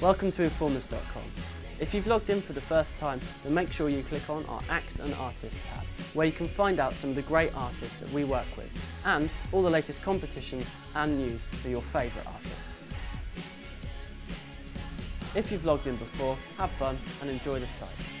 Welcome to In4merz.com. If you've logged in for the first time, then make sure you click on our Acts and Artists tab, where you can find out some of the great artists that we work with, and all the latest competitions and news for your favourite artists. If you've logged in before, have fun and enjoy the site.